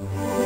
Bye.